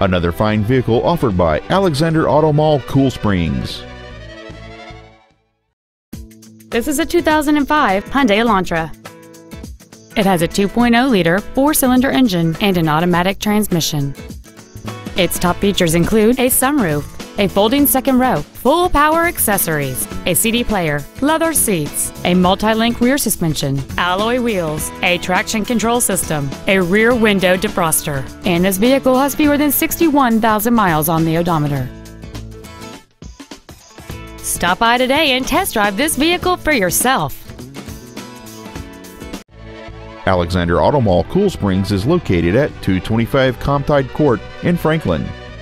Another fine vehicle offered by Alexander Auto Mall Cool Springs. This is a 2005 Hyundai Elantra. It has a 2.0-liter four-cylinder engine and an automatic transmission. Its top features include a sunroof, a folding second row, full power accessories, a CD player, leather seats, a multi-link rear suspension, alloy wheels, a traction control system, a rear window defroster, and this vehicle has fewer than 61,000 miles on the odometer. Stop by today and test drive this vehicle for yourself. Alexander Auto Mall Cool Springs is located at 225 Comtide Court in Franklin.